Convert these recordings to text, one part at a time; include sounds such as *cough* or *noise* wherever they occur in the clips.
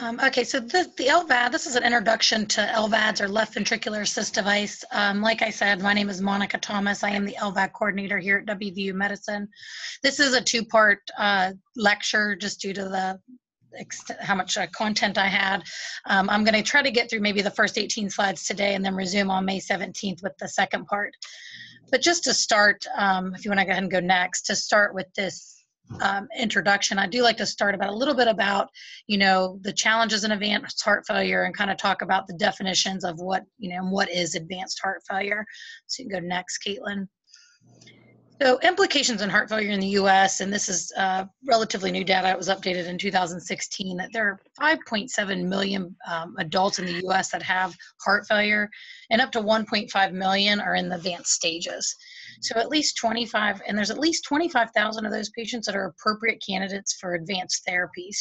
Um, okay, so the, the LVAD, this is an introduction to LVADs or left ventricular assist device. Um, like I said, my name is Monica Thomas. I am the LVAD coordinator here at WVU Medicine. This is a two-part uh, lecture just due to the extent how much uh, content I had. Um, I'm going to try to get through maybe the first 18 slides today and then resume on May 17th with the second part. But just to start, um, if you want to go ahead and go next, to start with this um, introduction, I do like to start about a little bit about, you know, the challenges in advanced heart failure and kind of talk about the definitions of what, you know, what is advanced heart failure. So you can go next, Caitlin. So implications in heart failure in the U.S., and this is uh, relatively new data. It was updated in 2016 that there are 5.7 million um, adults in the U.S. that have heart failure, and up to 1.5 million are in the advanced stages. So at least 25, and there's at least 25,000 of those patients that are appropriate candidates for advanced therapies.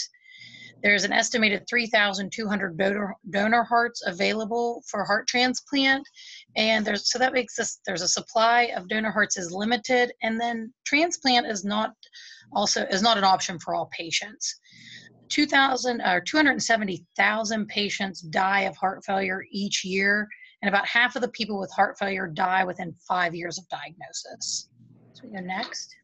There's an estimated 3,200 donor, donor hearts available for heart transplant, and there's so that makes this there's a supply of donor hearts is limited, and then transplant is not also is not an option for all patients. 2,000 or uh, 270,000 patients die of heart failure each year, and about half of the people with heart failure die within five years of diagnosis. So we go next.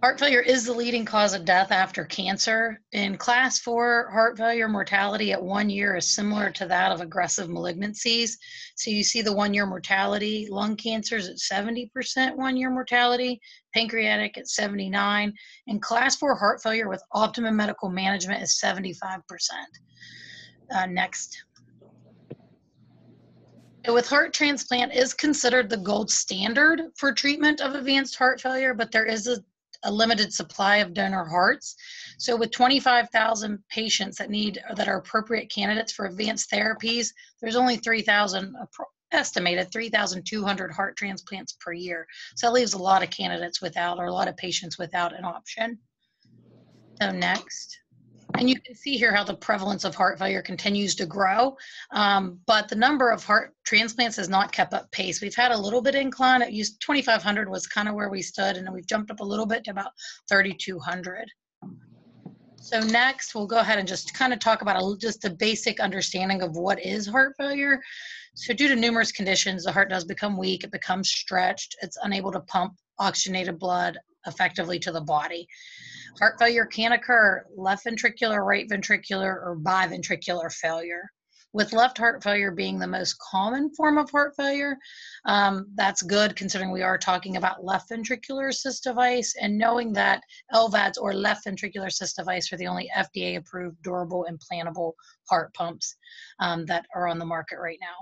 Heart failure is the leading cause of death after cancer. In class four, heart failure mortality at one year is similar to that of aggressive malignancies. So you see the one year mortality, lung cancer is at 70% one year mortality, pancreatic at 79, and class four heart failure with optimum medical management is 75%. Uh, next. With heart transplant is considered the gold standard for treatment of advanced heart failure, but there is a a limited supply of donor hearts. So with 25,000 patients that need that are appropriate candidates for advanced therapies, there's only 3,000 estimated 3,200 heart transplants per year. So that leaves a lot of candidates without or a lot of patients without an option. So next. And you can see here how the prevalence of heart failure continues to grow, um, but the number of heart transplants has not kept up pace. We've had a little bit incline. It used 2,500 was kind of where we stood, and then we've jumped up a little bit to about 3,200. So next, we'll go ahead and just kind of talk about a, just a basic understanding of what is heart failure. So due to numerous conditions, the heart does become weak, it becomes stretched, it's unable to pump oxygenated blood effectively to the body. Heart failure can occur left ventricular, right ventricular, or biventricular failure. With left heart failure being the most common form of heart failure, um, that's good considering we are talking about left ventricular assist device and knowing that LVADs or left ventricular assist device are the only FDA approved durable implantable heart pumps um, that are on the market right now.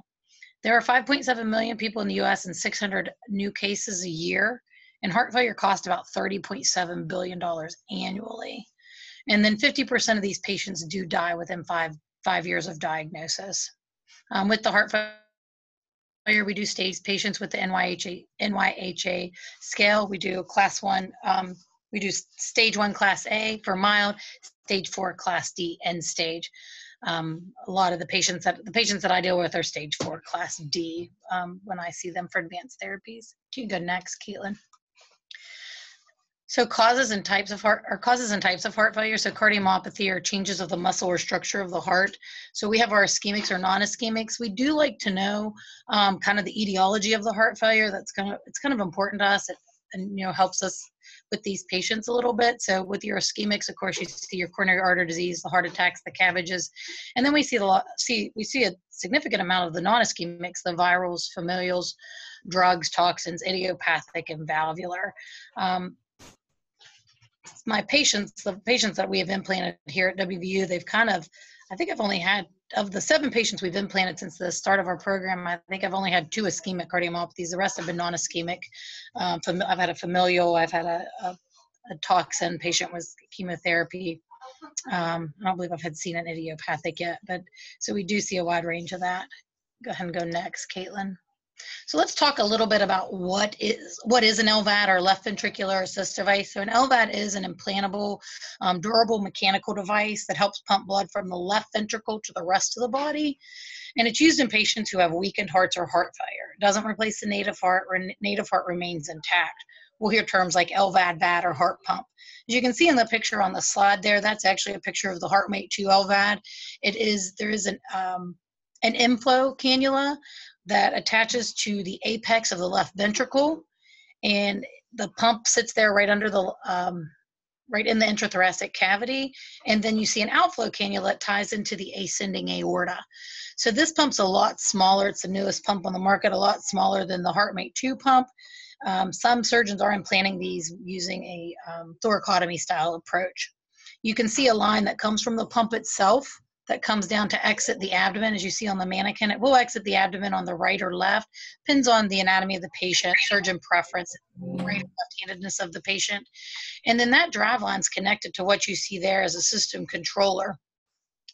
There are 5.7 million people in the US and 600 new cases a year and heart failure costs about $30.7 billion annually. And then 50% of these patients do die within five, five years of diagnosis. Um, with the heart failure, we do stage patients with the NYHA, NYHA scale. We do class one, um, we do stage one class A for mild, stage four class D end stage. Um, a lot of the patients that the patients that I deal with are stage four class D um, when I see them for advanced therapies. You can go next, Caitlin. So causes and types of heart or causes and types of heart failure. So cardiomyopathy are changes of the muscle or structure of the heart. So we have our ischemics or non-ischemics. We do like to know um, kind of the etiology of the heart failure. That's kind of it's kind of important to us. It, and you know helps us with these patients a little bit. So with your ischemics, of course, you see your coronary artery disease, the heart attacks, the CABGs, and then we see the see we see a significant amount of the non-ischemics, the virals, familials, drugs, toxins, idiopathic, and valvular. Um, my patients, the patients that we have implanted here at WVU, they've kind of, I think I've only had, of the seven patients we've implanted since the start of our program, I think I've only had two ischemic cardiomyopathies. The rest have been non-ischemic. Um, I've had a familial, I've had a, a, a toxin patient with chemotherapy. Um, I don't believe I've had seen an idiopathic yet, but so we do see a wide range of that. Go ahead and go next, Caitlin. So let's talk a little bit about what is what is an LVAD or left ventricular assist device. So an LVAD is an implantable, um, durable mechanical device that helps pump blood from the left ventricle to the rest of the body. And it's used in patients who have weakened hearts or heart failure. It doesn't replace the native heart, or native heart remains intact. we'll hear terms like LVAD, VAD, or heart pump. As you can see in the picture on the slide there, that's actually a picture of the HeartMate 2 LVAD. It is, there is an, um, an inflow cannula that attaches to the apex of the left ventricle and the pump sits there right under the um, right in the intrathoracic cavity and then you see an outflow cannula that ties into the ascending aorta. So this pump's a lot smaller it's the newest pump on the market a lot smaller than the heartmate 2 pump. Um, some surgeons are implanting these using a um, thoracotomy style approach. You can see a line that comes from the pump itself that comes down to exit the abdomen as you see on the mannequin it will exit the abdomen on the right or left depends on the anatomy of the patient surgeon preference right left-handedness of the patient. And then that drive line is connected to what you see there as a system controller.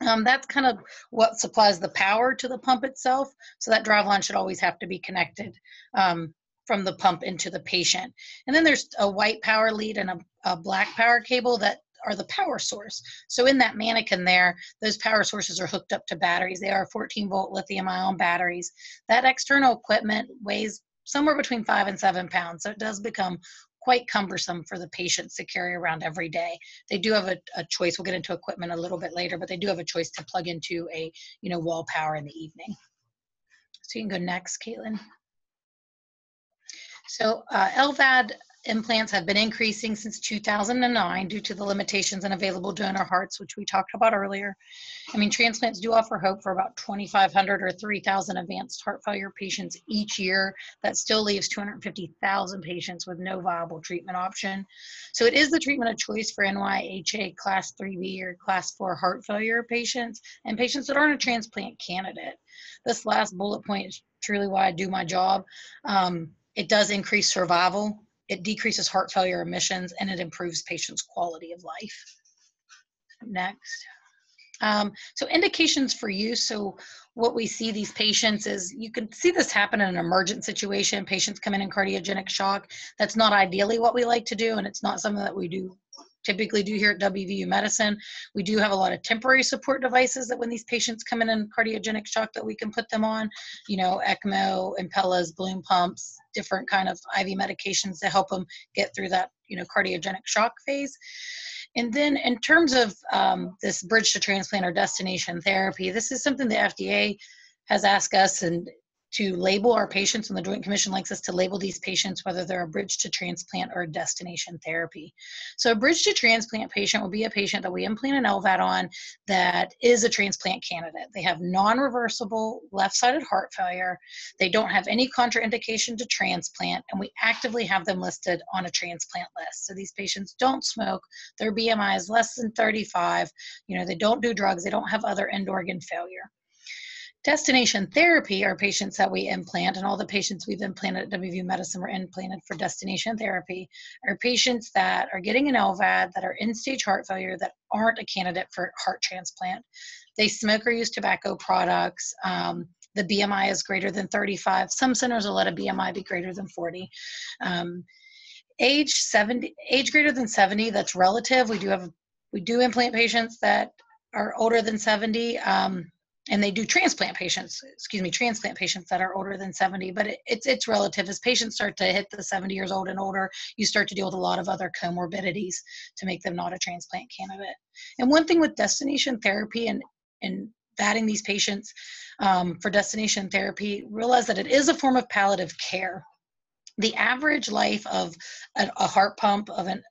Um, that's kind of what supplies the power to the pump itself so that drive line should always have to be connected um, from the pump into the patient. And then there's a white power lead and a, a black power cable that are the power source. So in that mannequin there, those power sources are hooked up to batteries. They are 14 volt lithium ion batteries. That external equipment weighs somewhere between five and seven pounds. So it does become quite cumbersome for the patients to carry around every day. They do have a, a, choice. We'll get into equipment a little bit later, but they do have a choice to plug into a you know wall power in the evening. So you can go next, Caitlin. So uh, LVAD implants have been increasing since 2009 due to the limitations in available donor hearts, which we talked about earlier. I mean, transplants do offer hope for about 2,500 or 3,000 advanced heart failure patients each year. That still leaves 250,000 patients with no viable treatment option. So it is the treatment of choice for NYHA class 3B or class 4 heart failure patients and patients that aren't a transplant candidate. This last bullet point is truly why I do my job. Um, it does increase survival it decreases heart failure emissions, and it improves patients' quality of life. Next. Um, so indications for use. So what we see these patients is you can see this happen in an emergent situation. Patients come in in cardiogenic shock. That's not ideally what we like to do, and it's not something that we do typically do here at WVU Medicine. We do have a lot of temporary support devices that when these patients come in in cardiogenic shock that we can put them on, you know, ECMO, Impellas, balloon pumps, different kind of IV medications to help them get through that, you know, cardiogenic shock phase. And then in terms of um, this bridge to transplant or destination therapy, this is something the FDA has asked us and to label our patients, and the Joint Commission likes us to label these patients whether they're a bridge to transplant or a destination therapy. So, a bridge to transplant patient will be a patient that we implant an LVAD on that is a transplant candidate. They have non reversible left sided heart failure, they don't have any contraindication to transplant, and we actively have them listed on a transplant list. So, these patients don't smoke, their BMI is less than 35, you know, they don't do drugs, they don't have other end organ failure. Destination therapy are patients that we implant, and all the patients we've implanted at WVU Medicine were implanted for destination therapy, are patients that are getting an LVAD that are in stage heart failure that aren't a candidate for heart transplant. They smoke or use tobacco products. Um, the BMI is greater than 35. Some centers will let a BMI be greater than 40. Um, age 70, age greater than 70, that's relative. We do have, we do implant patients that are older than 70. Um, and they do transplant patients excuse me transplant patients that are older than 70 but it, it's it's relative. As patients start to hit the 70 years old and older you start to deal with a lot of other comorbidities to make them not a transplant candidate. And one thing with destination therapy and and batting these patients um, for destination therapy realize that it is a form of palliative care. The average life of a, a heart pump of an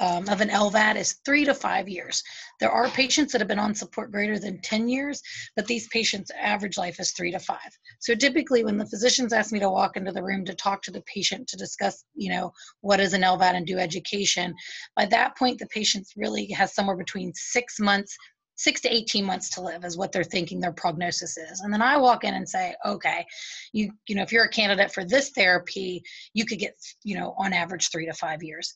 um, of an LVAD is three to five years. There are patients that have been on support greater than 10 years, but these patients' average life is three to five. So typically, when the physicians ask me to walk into the room to talk to the patient to discuss, you know, what is an LVAD and do education, by that point, the patient really has somewhere between six months six to 18 months to live is what they're thinking their prognosis is and then i walk in and say okay you you know if you're a candidate for this therapy you could get you know on average three to five years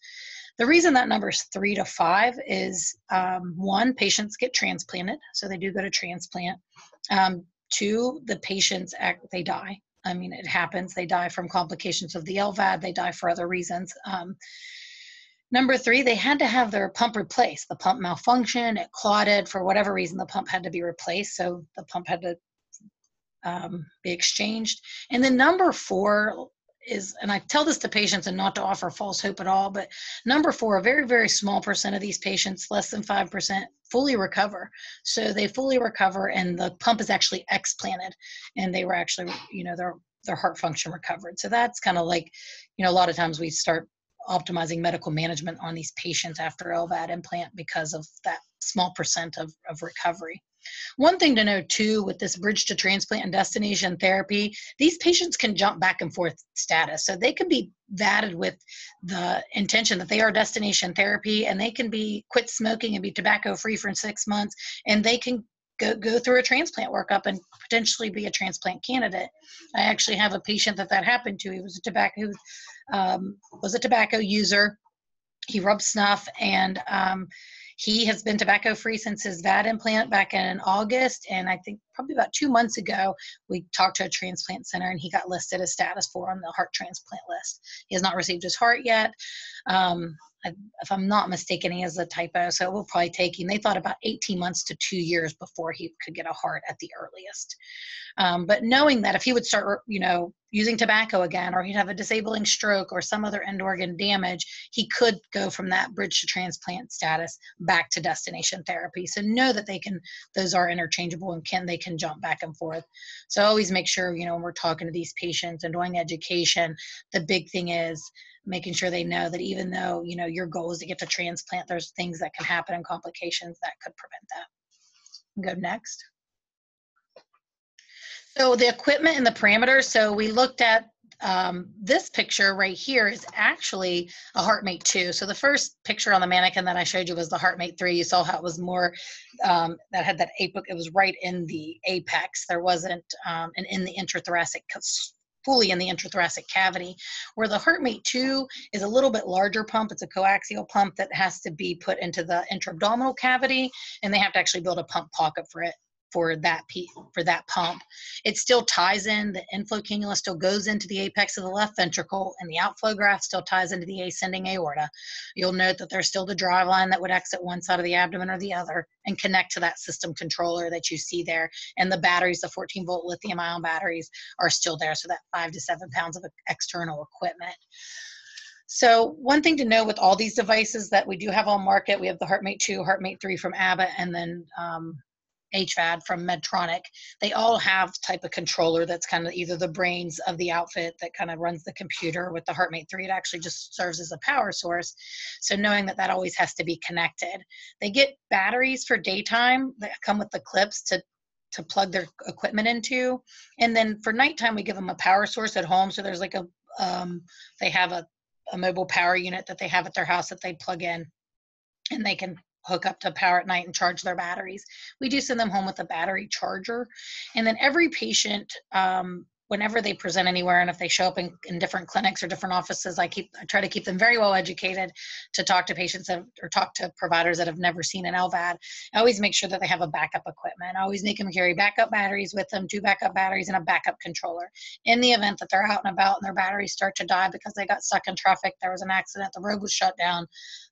the reason that number is three to five is um, one, patients get transplanted, so they do go to transplant. Um, two, the patients act, they die. I mean, it happens. They die from complications of the LVAD. They die for other reasons. Um, number three, they had to have their pump replaced. The pump malfunctioned. It clotted for whatever reason. The pump had to be replaced, so the pump had to um, be exchanged. And then number four is, and I tell this to patients and not to offer false hope at all, but number four, a very, very small percent of these patients, less than 5%, fully recover. So they fully recover and the pump is actually explanted and they were actually, you know, their, their heart function recovered. So that's kind of like, you know, a lot of times we start optimizing medical management on these patients after LVAD implant because of that small percent of, of recovery. One thing to know too with this bridge to transplant and destination therapy, these patients can jump back and forth status. So they can be vatted with the intention that they are destination therapy and they can be quit smoking and be tobacco free for six months and they can go, go through a transplant workup and potentially be a transplant candidate. I actually have a patient that that happened to. He was a tobacco um, was a tobacco user. He rubbed snuff and um, he has been tobacco free since his VAD implant back in August. And I think probably about two months ago, we talked to a transplant center and he got listed as status four on the heart transplant list. He has not received his heart yet. Um, if I'm not mistaken, he has a type O, so it will probably take him. They thought about 18 months to two years before he could get a heart at the earliest. Um, but knowing that if he would start, you know, using tobacco again, or he'd have a disabling stroke or some other end organ damage, he could go from that bridge to transplant status back to destination therapy. So know that they can; those are interchangeable and can they can jump back and forth. So always make sure, you know, when we're talking to these patients and doing education, the big thing is making sure they know that even though you know your goal is to get to transplant there's things that can happen and complications that could prevent that go next so the equipment and the parameters so we looked at um, this picture right here is actually a HeartMate 2. So the first picture on the mannequin that I showed you was the HeartMate 3. You saw how it was more, um, that had that apex, it was right in the apex. There wasn't um, an in the intrathoracic fully in the intrathoracic cavity. Where the HeartMate 2 is a little bit larger pump. It's a coaxial pump that has to be put into the intra-abdominal cavity, and they have to actually build a pump pocket for it for that for that pump. It still ties in, the inflow cannula still goes into the apex of the left ventricle, and the outflow graft still ties into the ascending aorta. You'll note that there's still the drive line that would exit one side of the abdomen or the other and connect to that system controller that you see there. And the batteries, the 14 volt lithium ion batteries, are still there, so that five to seven pounds of external equipment. So one thing to know with all these devices that we do have on market, we have the HeartMate 2, HeartMate 3 from Abbott, and then um, HVAD from Medtronic, they all have type of controller that's kind of either the brains of the outfit that kind of runs the computer. With the HeartMate 3, it actually just serves as a power source. So knowing that that always has to be connected. They get batteries for daytime that come with the clips to to plug their equipment into. And then for nighttime, we give them a power source at home. So there's like a, um, they have a, a mobile power unit that they have at their house that they plug in and they can hook up to power at night and charge their batteries. We do send them home with a battery charger. And then every patient um, whenever they present anywhere and if they show up in, in different clinics or different offices i keep i try to keep them very well educated to talk to patients that, or talk to providers that have never seen an lvad i always make sure that they have a backup equipment. I always make them carry backup batteries with them two backup batteries and a backup controller. In the event that they're out and about and their batteries start to die because they got stuck in traffic there was an accident the road was shut down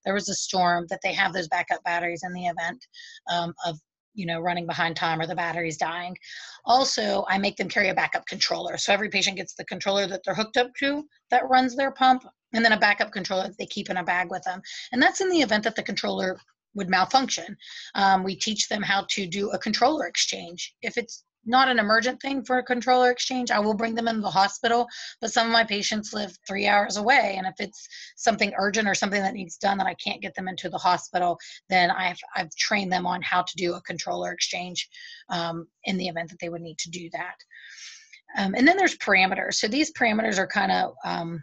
there was a storm that they have those backup batteries in the event um, of you know running behind time or the battery's dying. Also i make them carry a backup controller. So every patient gets the controller that they're hooked up to that runs their pump and then a backup controller that they keep in a bag with them. And that's in the event that the controller would malfunction. Um, we teach them how to do a controller exchange. If it's not an emergent thing for a controller exchange. I will bring them into the hospital, but some of my patients live three hours away. And if it's something urgent or something that needs done that I can't get them into the hospital, then I've, I've trained them on how to do a controller exchange um, in the event that they would need to do that. Um, and then there's parameters. So these parameters are kind of um,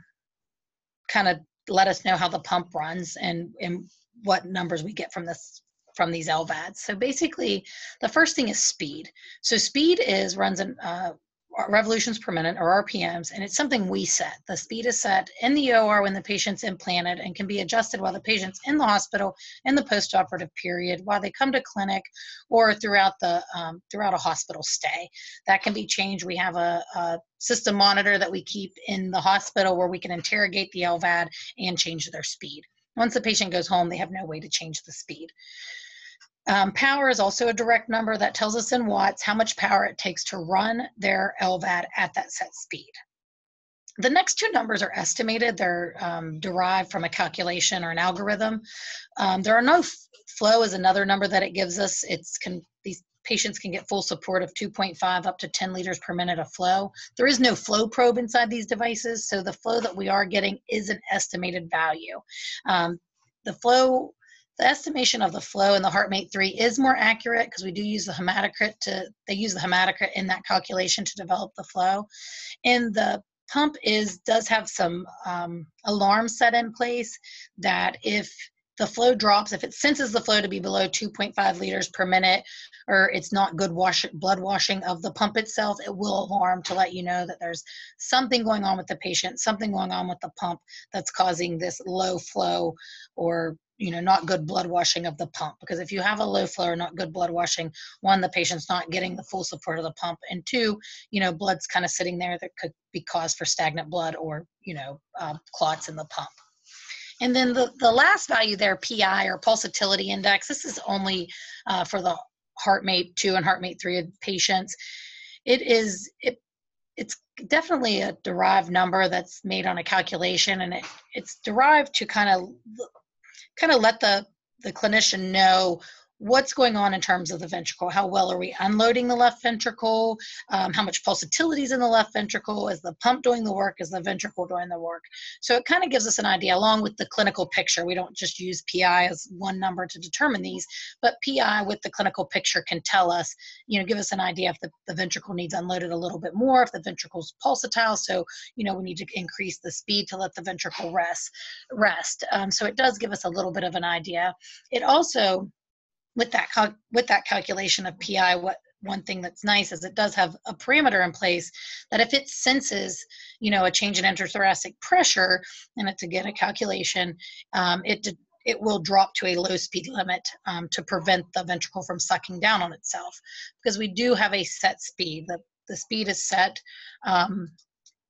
kind of let us know how the pump runs and, and what numbers we get from this from these LVADs. So basically, the first thing is speed. So speed is runs in uh, revolutions per minute or RPMs, and it's something we set. The speed is set in the OR when the patient's implanted and can be adjusted while the patient's in the hospital in the postoperative period, while they come to clinic, or throughout the um, throughout a hospital stay. That can be changed. We have a, a system monitor that we keep in the hospital where we can interrogate the LVAD and change their speed. Once the patient goes home, they have no way to change the speed. Um, power is also a direct number that tells us in watts how much power it takes to run their LVAD at that set speed. the next two numbers are estimated. They're um, derived from a calculation or an algorithm. Um, there are no flow is another number that it gives us. It's these patients can get full support of 2.5 up to 10 liters per minute of flow. There is no flow probe inside these devices, so the flow that we are getting is an estimated value. Um, the flow the estimation of the flow in the HeartMate 3 is more accurate because we do use the hematocrit to they use the hematocrit in that calculation to develop the flow. And the pump is does have some um, alarms set in place that if the flow drops, if it senses the flow to be below 2.5 liters per minute, or it's not good wash, blood washing of the pump itself, it will alarm to let you know that there's something going on with the patient, something going on with the pump that's causing this low flow or you know not good blood washing of the pump. Because if you have a low flow or not good blood washing one the patient's not getting the full support of the pump and two you know blood's kind of sitting there that could be cause for stagnant blood or you know uh, clots in the pump and then the, the last value there pi or pulsatility index this is only uh, for the heartmate 2 and heartmate 3 patients. It is it it's definitely a derived number that's made on a calculation and it, it's derived to kind of kind of let the the clinician know what's going on in terms of the ventricle. How well are we unloading the left ventricle? Um, how much pulsatility is in the left ventricle? Is the pump doing the work? Is the ventricle doing the work? So it kind of gives us an idea along with the clinical picture. We don't just use PI as one number to determine these, but PI with the clinical picture can tell us, you know, give us an idea if the, the ventricle needs unloaded a little bit more, if the ventricle's pulsatile. So, you know, we need to increase the speed to let the ventricle rest. rest. Um, so it does give us a little bit of an idea. It also, with that cal- with that calculation of PI, what one thing that's nice is it does have a parameter in place that if it senses, you know, a change in intrathoracic pressure, and it's again a calculation, um, it it will drop to a low speed limit um, to prevent the ventricle from sucking down on itself because we do have a set speed. The the speed is set um,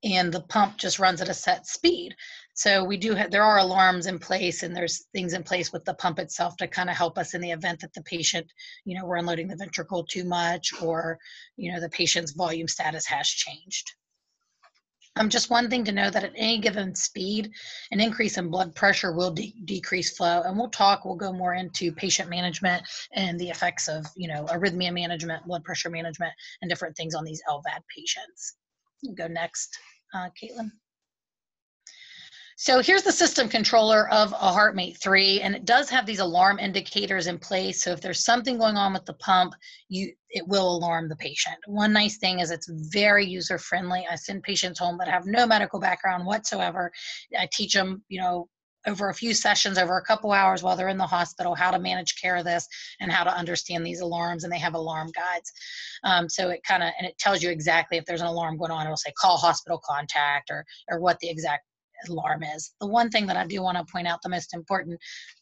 and the pump just runs at a set speed. So we do have there are alarms in place and there's things in place with the pump itself to kind of help us in the event that the patient, you know, we're unloading the ventricle too much or, you know, the patient's volume status has changed. Um, just one thing to know that at any given speed, an increase in blood pressure will de- decrease flow. And we'll talk, we'll go more into patient management and the effects of, you know, arrhythmia management, blood pressure management, and different things on these LVAD patients. Go next uh, Caitlin. So here's the system controller of a HeartMate 3, and it does have these alarm indicators in place. So if there's something going on with the pump, you it will alarm the patient. One nice thing is it's very user friendly. I send patients home that have no medical background whatsoever. I teach them, you know, over a few sessions over a couple hours while they're in the hospital how to manage care of this and how to understand these alarms and they have alarm guides. Um, so it kind of and it tells you exactly if there's an alarm going on it'll say call hospital contact or or what the exact alarm is. The one thing that i do want to point out the most important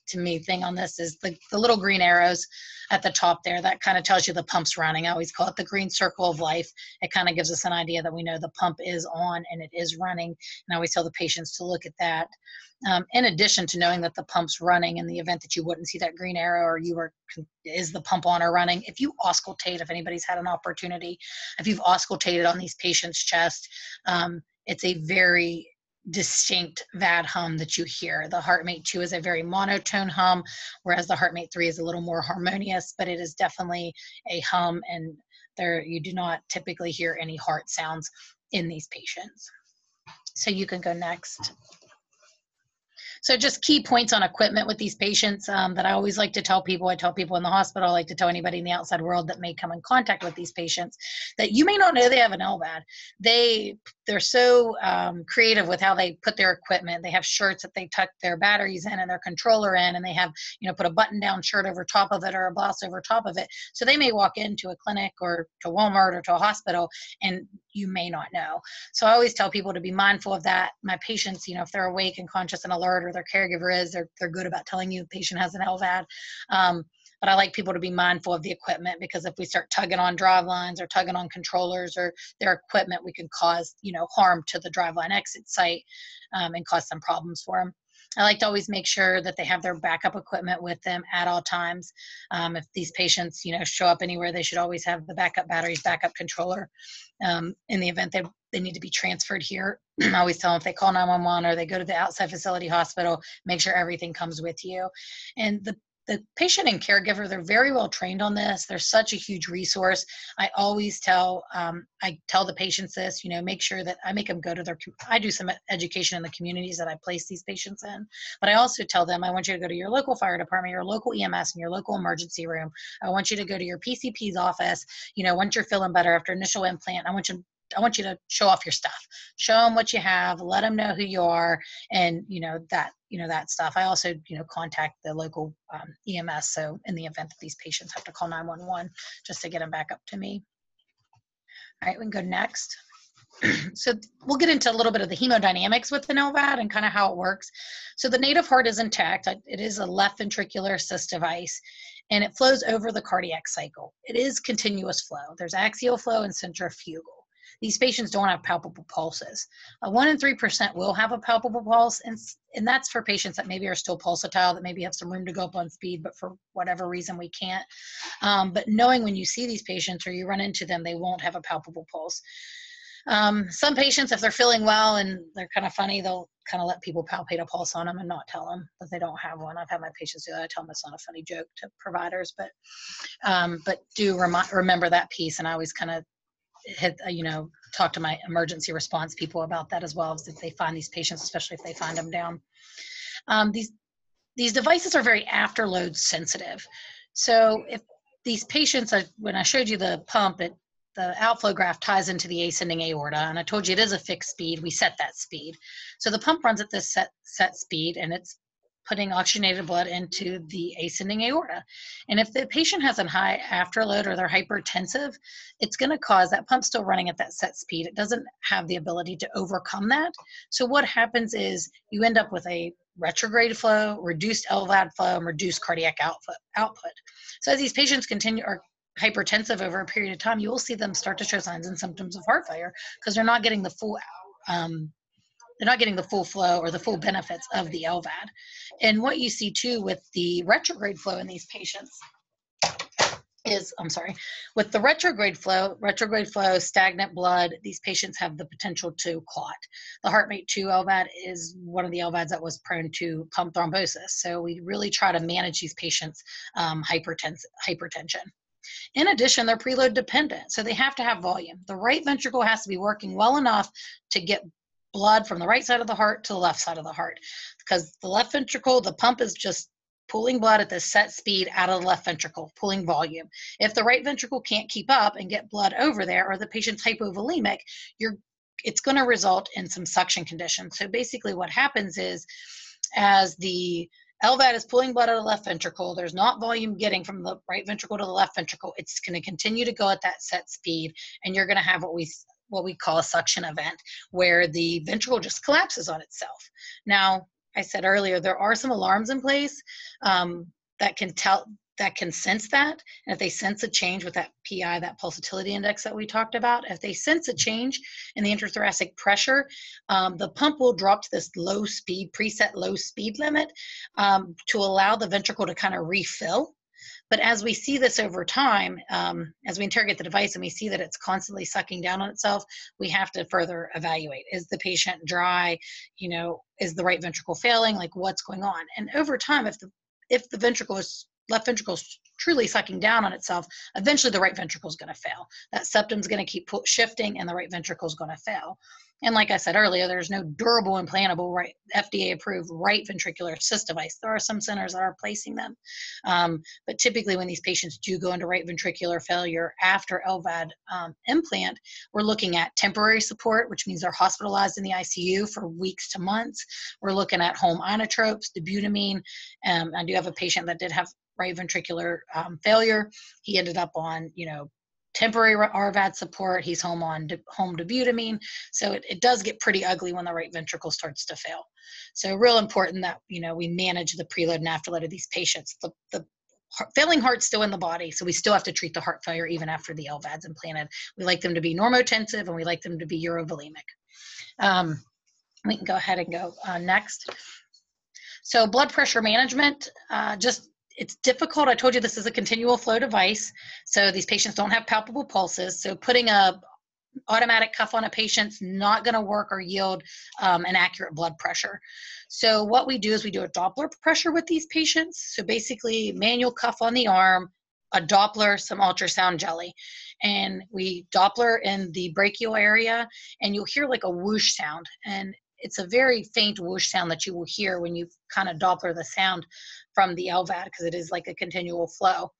to me thing on this is the, the little green arrows at the top there that kind of tells you the pump's running. I always call it the green circle of life. It kind of gives us an idea that we know the pump is on and it is running and i always tell the patients to look at that. Um, in addition to knowing that the pump's running in the event that you wouldn't see that green arrow or you were is the pump on or running if you auscultate if anybody's had an opportunity if you've auscultated on these patients chest um, it's a very distinct VAD hum that you hear. The HeartMate 2 is a very monotone hum, whereas the HeartMate 3 is a little more harmonious, but it is definitely a hum and there you do not typically hear any heart sounds in these patients. So you can go next. So just key points on equipment with these patients um, that I always like to tell people. I tell people in the hospital, I like to tell anybody in the outside world that may come in contact with these patients that you may not know they have an LVAD. They they're so um, creative with how they put their equipment. They have shirts that they tuck their batteries in and their controller in, and they have you know put a button down shirt over top of it or a blouse over top of it. So they may walk into a clinic or to Walmart or to a hospital and you may not know. So I always tell people to be mindful of that. My patients, you know, if they're awake and conscious and alert, or their caregiver is, they're they're good about telling you the patient has an LVAD. Um, but I like people to be mindful of the equipment because if we start tugging on drive lines or tugging on controllers or their equipment, we can cause you know harm to the driveline exit site um, and cause some problems for them. I like to always make sure that they have their backup equipment with them at all times. Um, if these patients, you know, show up anywhere, they should always have the backup batteries, backup controller. Um, in the event they they need to be transferred here, *clears throat* I always tell them if they call 911 or they go to the outside facility hospital, make sure everything comes with you. And the the patient and caregiver they're very well trained on this they're such a huge resource. I always tell um, i tell the patients this you know make sure that i make them go to their i do some education in the communities that i place these patients in but i also tell them i want you to go to your local fire department your local ems and your local emergency room. I want you to go to your pcp's office. You know once you're feeling better after initial implant i want you I want you to show off your stuff. Show them what you have. Let them know who you are, and you know that you know that stuff. I also you know contact the local um, EMS. So in the event that these patients have to call 911, just to get them back up to me. All right, we can go next. *clears throat* so we'll get into a little bit of the hemodynamics with the LVAD and kind of how it works. So the native heart is intact. It is a left ventricular assist device, and it flows over the cardiac cycle. It is continuous flow. There's axial flow and centrifugal these patients don't have palpable pulses. Uh, one in 3% will have a palpable pulse, and, and that's for patients that maybe are still pulsatile, that maybe have some room to go up on speed, but for whatever reason we can't. Um, but knowing when you see these patients or you run into them, they won't have a palpable pulse. Um, some patients, if they're feeling well and they're kind of funny, they'll kind of let people palpate a pulse on them and not tell them that they don't have one. I've had my patients do that. I tell them it's not a funny joke to providers, but um, but do rem- remember that piece. And I always kind of uh, you know, talk to my emergency response people about that as well, if they find these patients, especially if they find them down. Um, these these devices are very afterload sensitive. So if these patients, when I showed you the pump, it, the outflow graft ties into the ascending aorta, and I told you it is a fixed speed. We set that speed. So the pump runs at this set set speed, and it's putting oxygenated blood into the ascending aorta. And if the patient has a high afterload or they're hypertensive, it's going to cause that pump still running at that set speed. It doesn't have the ability to overcome that. So what happens is you end up with a retrograde flow, reduced LVAD flow, and reduced cardiac output. output. So as these patients continue are hypertensive over a period of time, you will see them start to show signs and symptoms of heart failure because they're not getting the full um, they're not getting the full flow or the full benefits of the LVAD. And what you see too with the retrograde flow in these patients is, I'm sorry, with the retrograde flow, retrograde flow, stagnant blood, these patients have the potential to clot. The HeartMate 2 LVAD is one of the LVADs that was prone to pump thrombosis. So we really try to manage these patients' um, hypertension. In addition, they're preload dependent, so they have to have volume. The right ventricle has to be working well enough to get blood from the right side of the heart to the left side of the heart because the left ventricle, the pump is just pulling blood at the set speed out of the left ventricle, pulling volume. If the right ventricle can't keep up and get blood over there, or the patient's hypovolemic, you're it's going to result in some suction conditions. So basically, what happens is, as the LVAD is pulling blood out of the left ventricle. There's not volume getting from the right ventricle to the left ventricle. It's going to continue to go at that set speed, and you're going to have what we what we call a suction event, where the ventricle just collapses on itself. Now, I said earlier, there are some alarms in place um, that can tell that can sense that. And if they sense a change with that PI, that pulsatility index that we talked about, if they sense a change in the intrathoracic pressure, um, the pump will drop to this low speed, preset low speed limit um, to allow the ventricle to kind of refill. But as we see this over time, um, as we interrogate the device and we see that it's constantly sucking down on itself, we have to further evaluate. Is the patient dry? You know, is the right ventricle failing? Like what's going on? And over time, if the if the ventricle is left ventricle is truly sucking down on itself, eventually the right ventricle is going to fail. That septum is going to keep shifting and the right ventricle is going to fail. And like I said earlier, there's no durable implantable right FDA approved right ventricular assist device. There are some centers that are placing them, um, but typically when these patients do go into right ventricular failure after LVAD um, implant, we're looking at temporary support, which means they're hospitalized in the ICU for weeks to months. We're looking at home inotropes, dobutamine. Um, I do have a patient that did have right ventricular um, failure. He ended up on, you know, temporary RVAD support. He's home on home dobutamine. So it, it does get pretty ugly when the right ventricle starts to fail. So real important that, you know, we manage the preload and afterload of these patients. The, the failing heart's still in the body, so we still have to treat the heart failure even after the LVAD's implanted. We like them to be normotensive and we like them to be euvolemic. Um, we can go ahead and go uh, next. So blood pressure management, uh, just it's difficult. I told you this is a continual flow device, so these patients don't have palpable pulses. So putting a automatic cuff on a patient's not going to work or yield um, an accurate blood pressure. So what we do is we do a Doppler pressure with these patients. So basically, manual cuff on the arm, a Doppler, some ultrasound jelly. And we Doppler in the brachial area, and you'll hear like a whoosh sound. And it's a very faint whoosh sound that you will hear when you kind of Doppler the sound from the LVAD because it is like a continual flow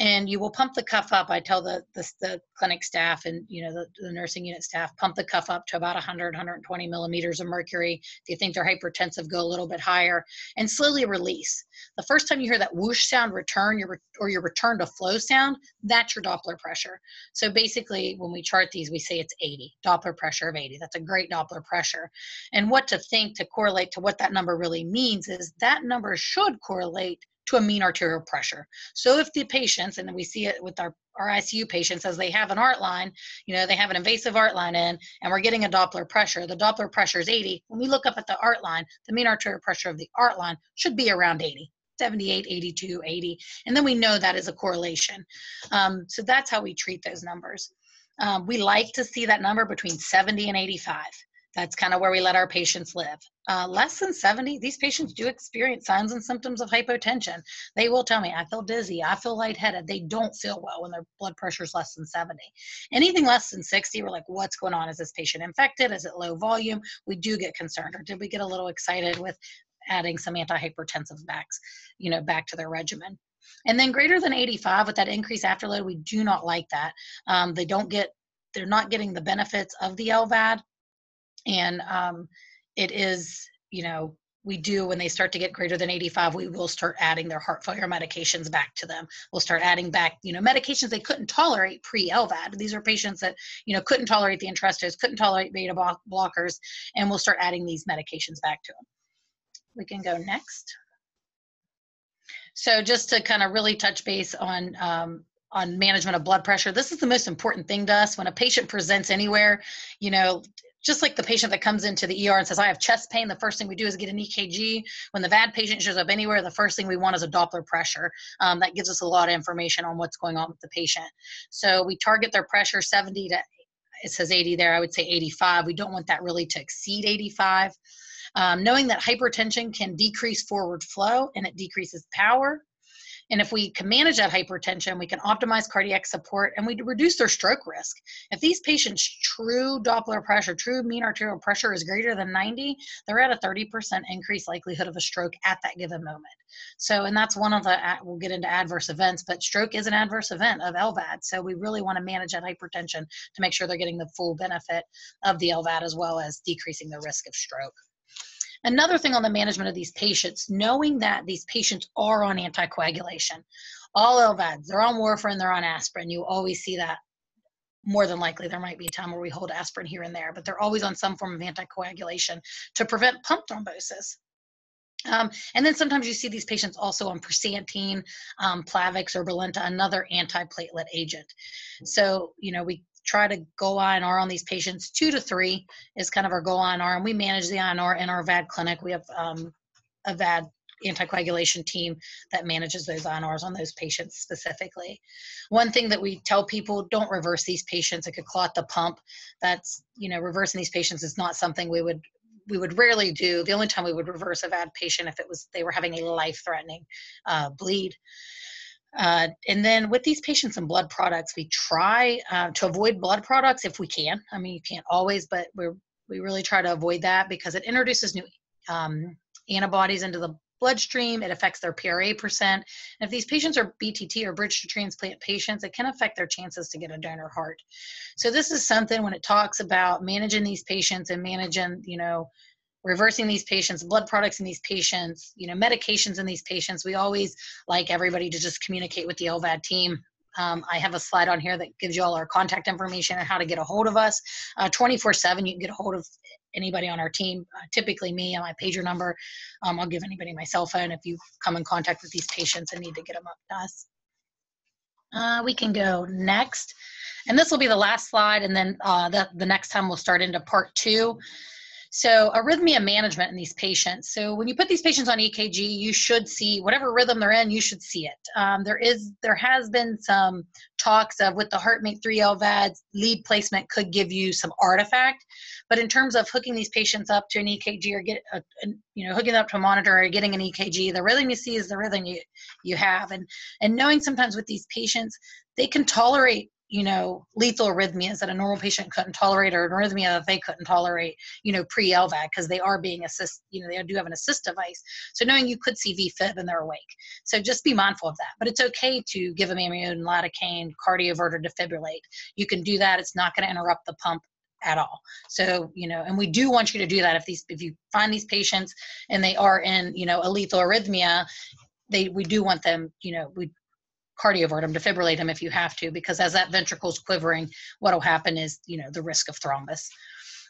and you will pump the cuff up. I tell the, the, the clinic staff and you know the, the, nursing unit staff pump the cuff up to about 100, 120 millimeters of mercury. If you think they're hypertensive, go a little bit higher and slowly release. The first time you hear that whoosh sound return your or your return to flow sound, that's your Doppler pressure. So basically, when we chart these, we say it's 80 Doppler pressure of 80. That's a great Doppler pressure. And what to think to correlate to what that number really means is that number should correlate to a mean arterial pressure. So if the patients, and we see it with our, our ICU patients as they have an art line, you know, they have an invasive art line in and we're getting a Doppler pressure, the Doppler pressure is 80. When we look up at the art line, the mean arterial pressure of the art line should be around 80. 78, 82, 80, and then we know that is a correlation. Um, so that's how we treat those numbers. Um, we like to see that number between 70 and 85. That's kind of where we let our patients live. Uh, less than 70, these patients do experience signs and symptoms of hypotension. They will tell me, I feel dizzy, I feel lightheaded. They don't feel well when their blood pressure is less than 70. Anything less than 60, we're like, what's going on? Is this patient infected? Is it low volume? We do get concerned. Or did we get a little excited with adding some antihypertensive backs, you know, back to their regimen? And then greater than 85 with that increased afterload, we do not like that. Um, they don't get, they're not getting the benefits of the LVAD and um, it is you know we do when they start to get greater than 85 we will start adding their heart failure medications back to them. We'll start adding back you know medications they couldn't tolerate pre-lvad these are patients that you know couldn't tolerate the Entrestos couldn't tolerate beta blockers and we'll start adding these medications back to them we can go next. So just to kind of really touch base on um, on management of blood pressure this is the most important thing to us. When a patient presents anywhere you know just like the patient that comes into the ER and says, I have chest pain, the first thing we do is get an EKG. When the VAD patient shows up anywhere, the first thing we want is a Doppler pressure. Um, that gives us a lot of information on what's going on with the patient. So we target their pressure 70 to, it says 80 there, I would say 85. We don't want that really to exceed 85. Um, knowing that hypertension can decrease forward flow and it decreases power, and if we can manage that hypertension, we can optimize cardiac support and we reduce their stroke risk. If these patients' true Doppler pressure, true mean arterial pressure is greater than 90, they're at a 30% increased likelihood of a stroke at that given moment. So, and that's one of the, uh, we'll get into adverse events, but stroke is an adverse event of LVAD. So we really want to manage that hypertension to make sure they're getting the full benefit of the LVAD as well as decreasing the risk of stroke. Another thing on the management of these patients, knowing that these patients are on anticoagulation. All LVADs, they're on warfarin, they're on aspirin. You always see that. More than likely, there might be a time where we hold aspirin here and there, but they're always on some form of anticoagulation to prevent pump thrombosis. Um, and then sometimes you see these patients also on Persantine, um, Plavix, or Brilinta, another antiplatelet agent. So, you know, we try to go INR on these patients. Two to three is kind of our goal INR, and we manage the INR in our VAD clinic. We have um, a VAD anticoagulation team that manages those INRs on those patients specifically. One thing that we tell people, don't reverse these patients. It could clot the pump. That's, you know, reversing these patients is not something we would we would rarely do. The only time we would reverse a VAD patient if it was they were having a life-threatening uh, bleed. Uh, and then with these patients and blood products, we try uh, to avoid blood products if we can. I mean, you can't always, but we we really try to avoid that because it introduces new um, antibodies into the bloodstream. It affects their PRA percent. And if these patients are BTT or bridge to transplant patients, it can affect their chances to get a donor heart. So this is something when it talks about managing these patients and managing, you know, reversing these patients, blood products in these patients, you know, medications in these patients. We always like everybody to just communicate with the LVAD team. Um, I have a slide on here that gives you all our contact information and how to get a hold of us. Uh, 24 7, you can get a hold of anybody on our team, uh, typically me and my pager number. Um, I'll give anybody my cell phone if you come in contact with these patients and need to get them up to us. Uh, we can go next. And this will be the last slide, and then uh, the, the next time we'll start into part two. So arrhythmia management in these patients. So when you put these patients on EKG, you should see whatever rhythm they're in. You should see it. Um, there is there has been some talks of with the HeartMate 3 LVADs, lead placement could give you some artifact, but in terms of hooking these patients up to an EKG or get a, a, you know hooking them up to a monitor or getting an EKG, the rhythm you see is the rhythm you you have, and and knowing sometimes with these patients they can tolerate you know, lethal arrhythmias that a normal patient couldn't tolerate or an arrhythmia that they couldn't tolerate, you know, pre-LVAD because they are being assist, you know, they do have an assist device. So knowing you could see VFib and they're awake. So just be mindful of that. But it's okay to give them amiodarone, lidocaine, cardiovert, or defibrillate. You can do that. It's not going to interrupt the pump at all. So, you know, and we do want you to do that if these if you find these patients and they are in, you know, a lethal arrhythmia, they we do want them, you know, we cardioverter them, defibrillate them if you have to, because as that ventricle's quivering, what will happen is, you know, the risk of thrombus.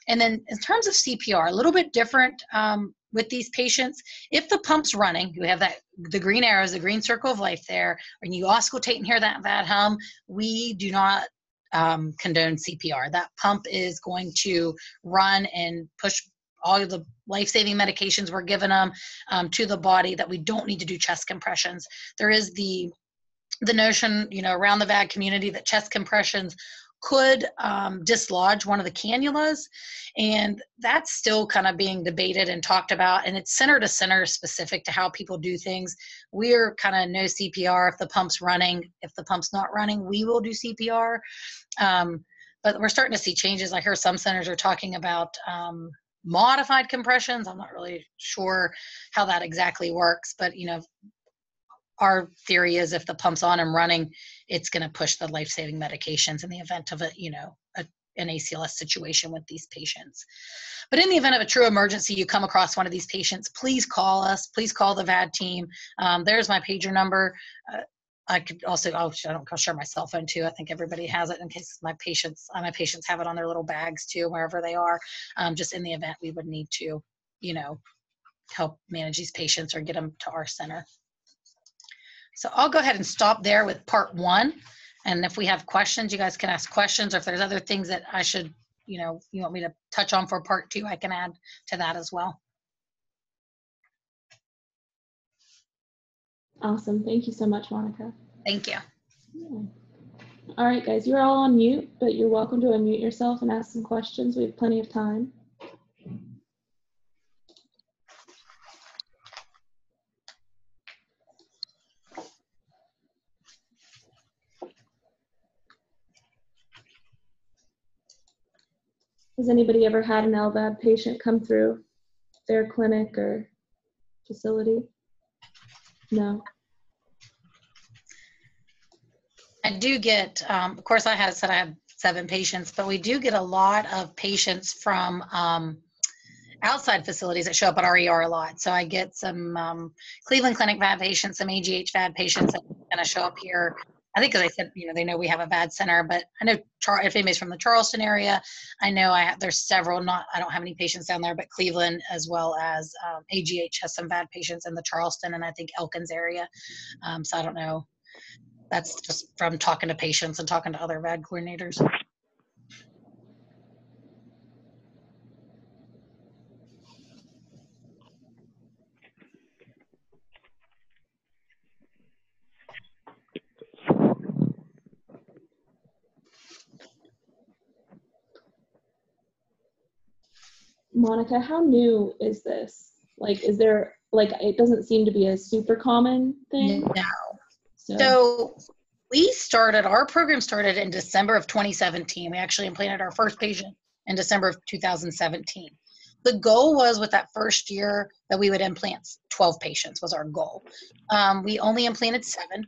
And then in terms of CPR, a little bit different um, with these patients. If the pump's running, you have that the green arrows, the green circle of life there, and you auscultate and hear that that hum, we do not um, condone CPR. That pump is going to run and push all of the life-saving medications we're giving them um, to the body that we don't need to do chest compressions. There is the the notion, you know, around the VAD community that chest compressions could um, dislodge one of the cannulas. And that's still kind of being debated and talked about. And it's center to center specific to how people do things. We're kind of no CPR if the pump's running. If the pump's not running, we will do CPR. Um, but we're starting to see changes. I hear some centers are talking about um, modified compressions. I'm not really sure how that exactly works, but you know, our theory is if the pump's on and running, it's going to push the life-saving medications in the event of a, you know, a, an ACLS situation with these patients. But in the event of a true emergency, you come across one of these patients, please call us. Please call the VAD team. Um, there's my pager number. Uh, I could also, I'll, I don't, I'll share my cell phone too. I think everybody has it in case my patients, uh, my patients have it on their little bags too, wherever they are. Um, just in the event we would need to, you know, help manage these patients or get them to our center. So I'll go ahead and stop there with part one. And if we have questions, you guys can ask questions, or if there's other things that I should, you know, you want me to touch on for part two, I can add to that as well. Awesome. Thank you so much, Monica. Thank you. Yeah. All right, guys, you're all on mute, but you're welcome to unmute yourself and ask some questions. We have plenty of time. Has anybody ever had an LVAD patient come through their clinic or facility? No. I do get, um, of course, I have said I have seven patients, but we do get a lot of patients from um, outside facilities that show up at our ER a lot. So I get some um, Cleveland Clinic VAD patients, some AGH VAD patients that are going to show up here I think, as I said, you know, they know we have a VAD center, but I know Char- if anybody's from the Charleston area, I know I have, there's several. Not I don't have any patients down there, but Cleveland as well as um, AGH has some VAD patients in the Charleston and I think Elkins area. Um, so I don't know. That's just from talking to patients and talking to other VAD coordinators. Monica, how new is this? Like, is there, like, it doesn't seem to be a super common thing. No. So, so we started, our program started in December of 2017. We actually implanted our first patient in December of 2017. The goal was with that first year that we would implant 12 patients was our goal. Um, we only implanted seven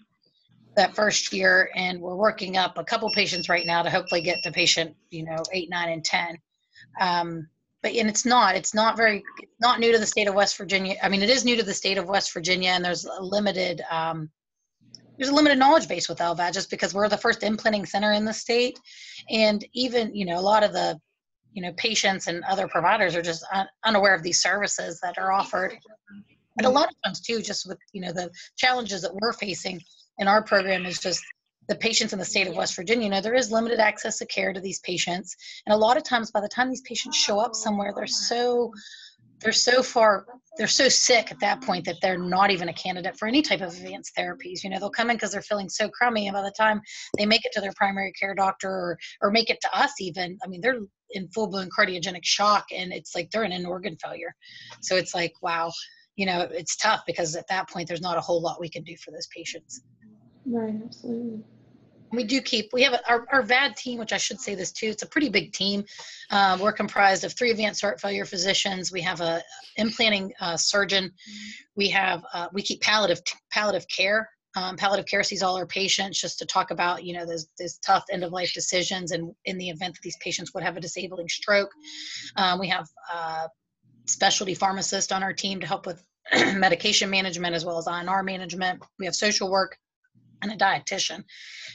that first year and we're working up a couple patients right now to hopefully get to patient, you know, eight, nine, and 10. Um, but and it's not it's not very not new to the state of west virginia. I mean it is new to the state of west virginia and there's a limited um, there's a limited knowledge base with LVAD just because we're the first implanting center in the state. And even you know a lot of the you know patients and other providers are just un- unaware of these services that are offered. And a lot of times too just with you know the challenges that we're facing in our program is just the patients in the state of West Virginia, you know, there is limited access to care to these patients. And a lot of times by the time these patients show up somewhere, they're so they're so far they're so sick at that point that they're not even a candidate for any type of advanced therapies. You know, they'll come in because they're feeling so crummy, and by the time they make it to their primary care doctor or, or make it to us, even, I mean, they're in full blown cardiogenic shock, and it's like they're in an organ failure. So it's like, wow, you know, it's tough because at that point, there's not a whole lot we can do for those patients. Right, absolutely. We do keep, we have our, our VAD team, which I should say this too, it's a pretty big team. Um, we're comprised of three advanced heart failure physicians. We have a implanting uh, surgeon. We have, uh, we keep palliative, palliative care. Um, palliative care sees all our patients just to talk about, you know, those, those tough end of life decisions and in the event that these patients would have a disabling stroke. Um, we have uh, specialty pharmacist on our team to help with *clears throat* medication management as well as INR management. We have social work and a dietitian.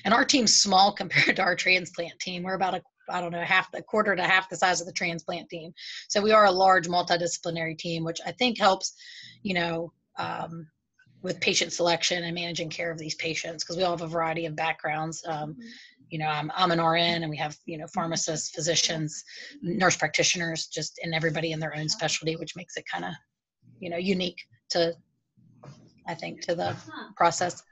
And our team's small *laughs* compared to our transplant team. We're about a I don't know, half the quarter to half the size of the transplant team. So we are a large multidisciplinary team, which I think helps, you know, um, with patient selection and managing care of these patients because we all have a variety of backgrounds. Um, you know, I'm, I'm an RN and we have, you know, pharmacists, physicians, nurse practitioners, just and everybody in their own specialty, which makes it kind of, you know, unique to, I think, to the process.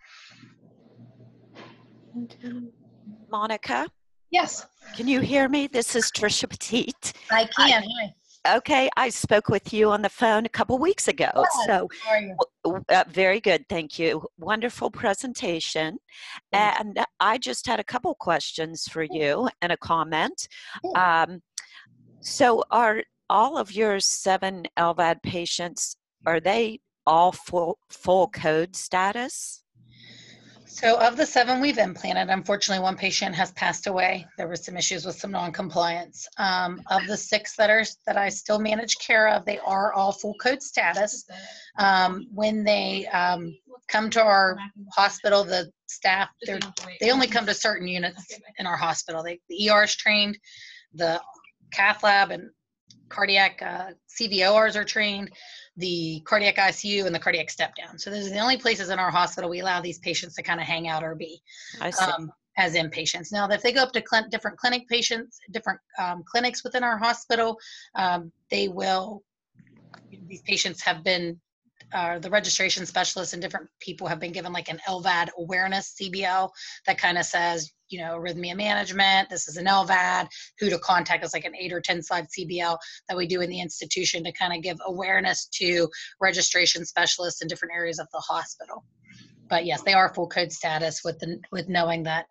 Monica, Yes, can you hear me? This is Trisha Petite. I can. Hi. Okay, I spoke with you on the phone a couple weeks ago. Yes. So, How are you? uh, very good. Thank you. Wonderful presentation. And I just had a couple questions for you and a comment. Um, so, are all of your seven LVAD patients, are they all full, full code status? So of the seven we've implanted, unfortunately, one patient has passed away. There were some issues with some non-compliance. Um, of the six that are, that I still manage care of, they are all full code status. Um, when they, um, come to our hospital, the staff, they're, they only come to certain units in our hospital. They, the ER is trained, the cath lab and cardiac, uh, CVORs are trained, the cardiac ICU and the cardiac step down. So those are the only places in our hospital we allow these patients to kind of hang out or be um, as inpatients. Now, if they go up to clin- different clinic patients, different um, clinics within our hospital, um, they will, these patients have been, uh, the registration specialists and different people have been given like an LVAD awareness CBL that kind of says, you know, arrhythmia management, this is an LVAD, who to contact. It's like an eight or 10 slide CBL that we do in the institution to kind of give awareness to registration specialists in different areas of the hospital. But yes, they are full code status with the, with knowing that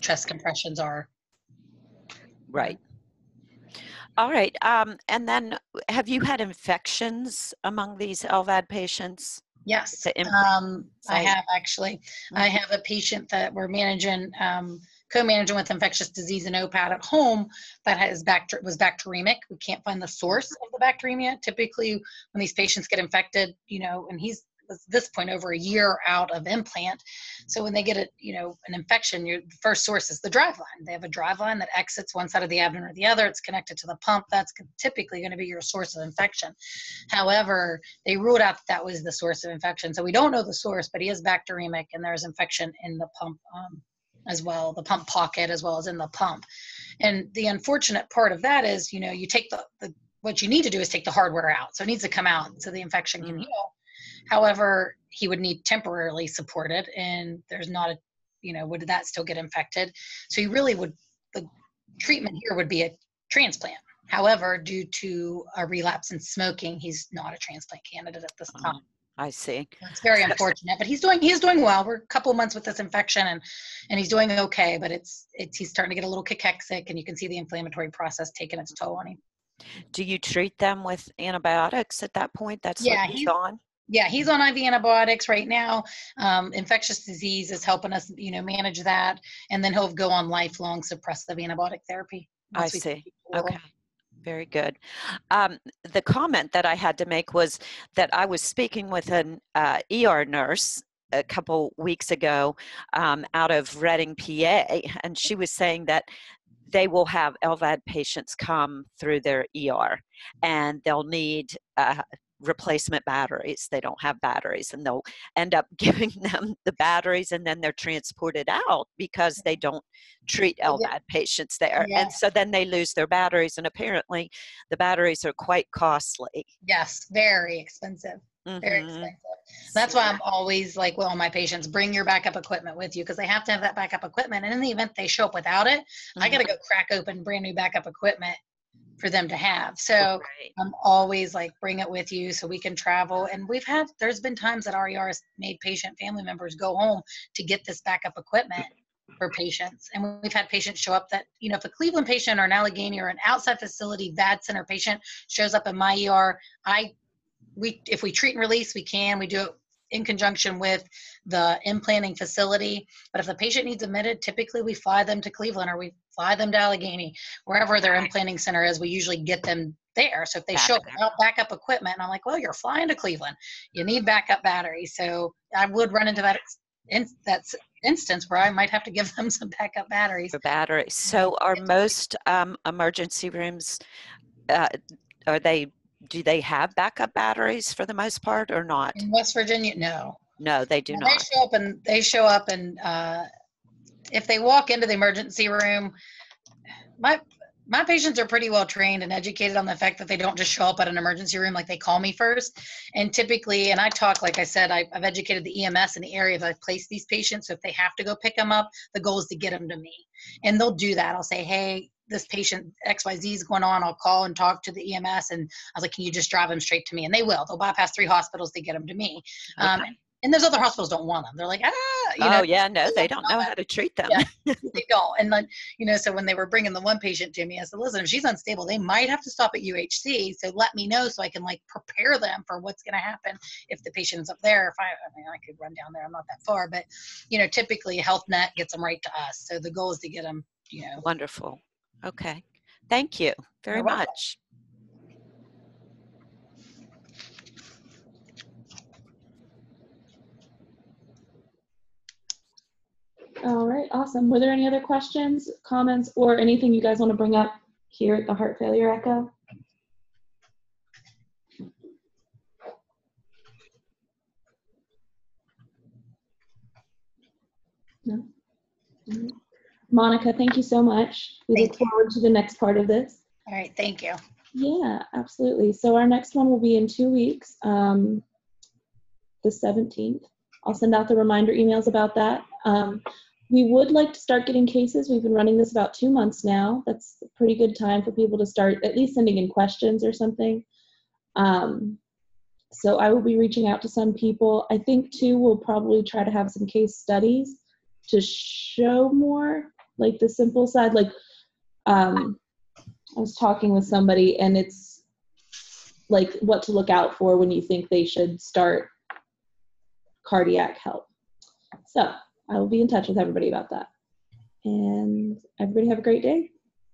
chest compressions are Right. All right. Um, and then have you had infections among these LVAD patients? Yes, um, I have actually. I have a patient that we're managing, um, co-managing with infectious disease and OPAT at home that has bacter- was bacteremic. We can't find the source of the bacteremia. Typically, when these patients get infected, you know, and he's at this point over a year out of implant. So when they get a, you know, an infection, your first source is the drive line. They have a drive line that exits one side of the abdomen or the other. It's connected to the pump. That's typically going to be your source of infection. However, they ruled out that that was the source of infection. So we don't know the source, but he is bacteremic and there's infection in the pump um, as well, the pump pocket as well as in the pump. And the unfortunate part of that is, you know, you take the, the what you need to do is take the hardware out. So it needs to come out so the infection can Mhm. heal. However, he would need temporarily supported and there's not a, you know, would that still get infected? So he really would, the treatment here would be a transplant. However, due to a relapse in smoking, he's not a transplant candidate at this Oh, time. I see. It's very unfortunate, but he's doing he's doing well. We're a couple months with this infection, and and he's doing okay. But it's it's he's starting to get a little cachexic, and you can see the inflammatory process taking its toll on him. Do you treat them with antibiotics at that point? That's Yeah, what he's he's- on? Yeah, he's on IV antibiotics right now. Um, infectious disease is helping us, you know, manage that, and then he'll go on lifelong suppressive antibiotic therapy. I see. Okay. Very good. Um, the comment that I had to make was that I was speaking with an uh, ER nurse a couple weeks ago um, out of Reading, PA, and she was saying that they will have LVAD patients come through their ER and they'll need uh, replacement batteries. They don't have batteries, and they'll end up *laughs* giving them the batteries, and then they're transported out because they don't treat LVAD patients there. Yeah. And so then they lose their batteries, and apparently the batteries are quite costly. Yes, very expensive. Very Mhm. expensive. That's why I'm always like, well, my patients, bring your backup equipment with you because they have to have that backup equipment. And in the event they show up without it, I Mhm. got to go crack open brand new backup equipment for them to have. So Right. I'm always like, bring it with you so we can travel. And we've had, there's been times that RER has made patient family members go home to get this backup equipment for patients. And we've had patients show up that, you know, if a Cleveland patient or an Allegheny or an outside facility VAD center patient shows up in my ER, I, we, if we treat and release, we can, we do it in conjunction with the implanting facility. But if the patient needs admitted, typically we fly them to Cleveland or we fly them to Allegheny, wherever their implanting center is, we usually get them there. So if they show up without backup equipment, I'm like, well, you're flying to Cleveland. You need backup batteries. So I would run into that in, that instance where I might have to give *laughs* them some backup batteries. For batteries. So are most um, emergency rooms, uh, are they, do they have backup batteries for the most part or not? In West Virginia, no. No, they do Now, not. They show up and they show up and uh, if they walk into the emergency room, my my patients are pretty well trained and educated on the fact that they don't just show up at an emergency room like they call me first. And typically, and I talk like I said, I, I've educated the EMS in the area that I place these patients. So if they have to go pick them up, the goal is to get them to me, and they'll do that. I'll say, hey. This patient XYZ is going on. I'll call and talk to the EMS. And I was like, Can you just drive them straight to me? And they will. They'll bypass three hospitals to get them to me. Um, and there's other hospitals don't want them. They're like, ah, you know, Oh, yeah, no, they don't know how to treat them. Yeah. *laughs* they don't. And then, you know, so when they were bringing the one patient to me, I said, listen, if she's unstable, they might have to stop at UHC. So let me know so I can like prepare them for what's going to happen if the patient is up there. If I, I mean, I could run down there. I'm not that far, but you know, typically HealthNet gets them right to us. So the goal is to get them, you know, Wonderful. Okay. Thank you very You're welcome. much. All right, awesome. Were there any other questions, comments, or anything you guys want to bring up here at the Heart Failure Echo? No? All right. Monica, thank you so much. We look Thank you. forward to the next part of this. all right, thank you. Yeah, absolutely. So our next one will be in two weeks, um, the 17th. I'll send out the reminder emails about that. Um, we would like to start getting cases. We've been running this about two months now. That's a pretty good time for people to start at least sending in questions or something. Um, so I will be reaching out to some people. I think too, we'll probably try to have some case studies to show more, like the simple side. Like, um, I was talking with somebody, and it's like what to look out for when you think they should start cardiac help. So I will be in touch with everybody about that. And everybody have a great day.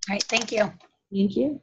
All right, thank you. Thank you.